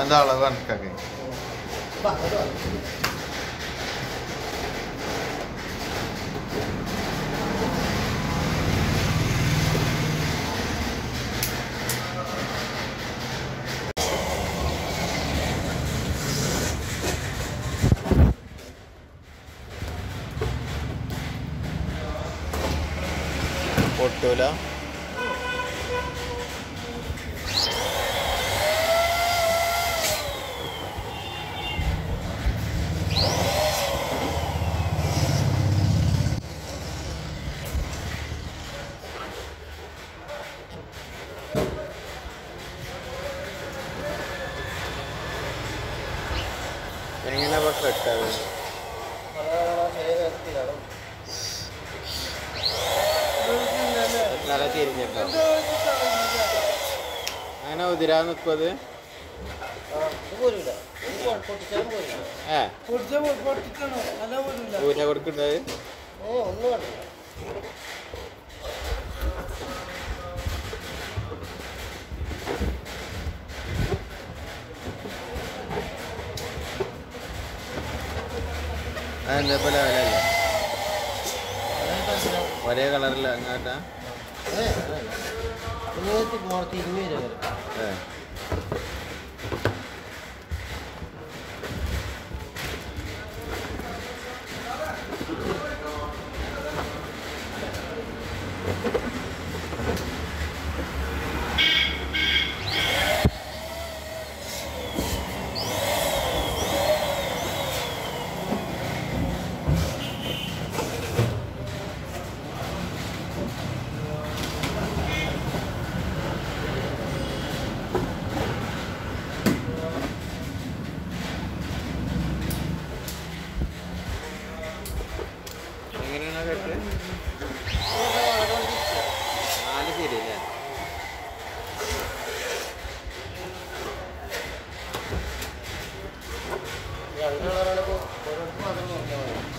അത് അളവ് കണക്കാക്കി പൊട്ടൂല. എങ്ങനെ കെട്ടാവുക നല്ല തിരിഞ്ഞിട്ടോ? അങ്ങനെ ഉതിരാ നിൽക്കത് ഏ? ഊര കൊടുക്കുന്നത് അതെന്താ പോലെ വിലയല്ലേ ഒരേ കളറില്ല അങ്ങോട്ടാ? ഏ.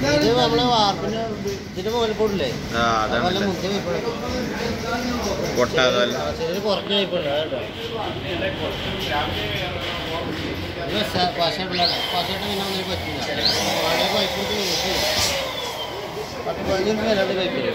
ഇത് നമ്മളെ വാർപ്പിന്റെ ഇതിന്റെ മുകളിൽ പോടില്ലേ പൊട്ടാതെ ചെറിയൊരു കുറഞ്ഞ പൈപ്പാണ് കേട്ടോ. ഇത് സ- പശയുള്ള പശയിട്ട് പിന്നെ ഒന്നിനും പറ്റില്ല പഴയ പൈപ്പ് പത്ത് പതിനഞ്ച് വിലയുടെ പൈപ്പില്ല